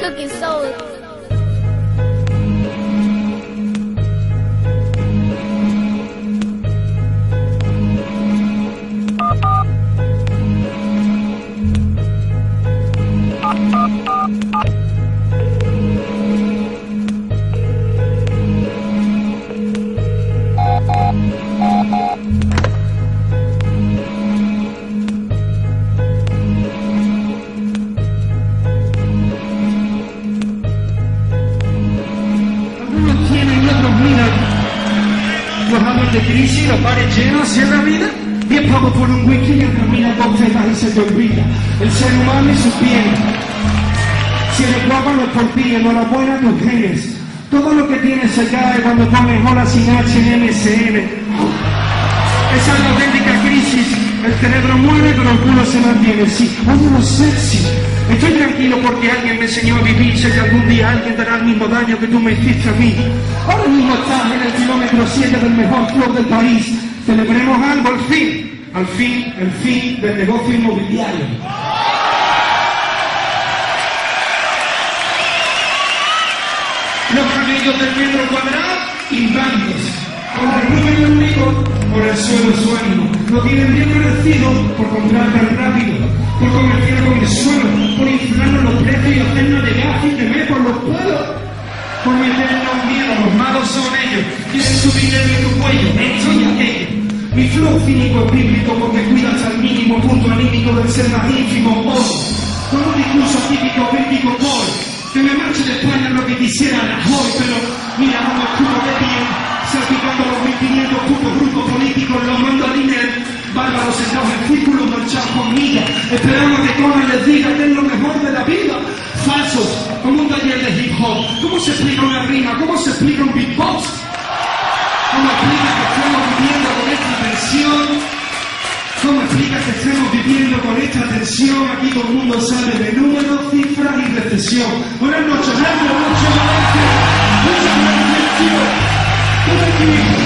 cooking soda. De crisis, los bares llenos y en la vida. Diez pavos por un whisky y el camino dos tetas y se te olvida. El ser humano y sus bienes. Si eres guapa no es por ti, enhorabuena a tus genes. Todo lo que tienes se cae cuando pones hola sin H en MSN. Esa es la auténtica crisis. El cerebro muere, pero el culo se mantiene. Sí, oye lo sexy. Estoy tranquilo porque alguien me enseñó a vivir. Sé que algún día alguien te hará el mismo daño que tú me hiciste a mí. Ahora mismo estás en el kilómetro 7 del mejor club del país. Celebremos algo al fin. Al fin, el fin del negocio inmobiliario. Los camellos del metro cuadrado, inválidos. Con el número único, por el suelo su No tienen bien merecido por comprar tan rápido, por comerciar con el suelo, por inflarnos los precios y hacernos llegar a fin de mes por los pelos. Por meternos miedo, los malos son ellos. Quieren subir en tu cuello, esto y aquello. Mi flow cínico es bíblico porque cuida hasta el mínimo punto anímico del ser ínfimo. Oh, con un discurso típico bíblico por que me marche de España lo que quisiera hoy, pero mira cómo escudo de bien, salpicando bárbaros sentados en círculos marchados con millas, esperando que Conan les diga que es lo mejor de la vida. Falsos, como un taller de hip hop. ¿Cómo se explica una rima? ¿Cómo se explica un beatbox? ¿Cómo explica que estamos viviendo con esta tensión? ¿Cómo explica que estemos viviendo con esta tensión? Aquí todo el mundo sabe de números, cifras y recesión. Buenas noches, Andrew, muchas gracias. Muchas gracias, tío.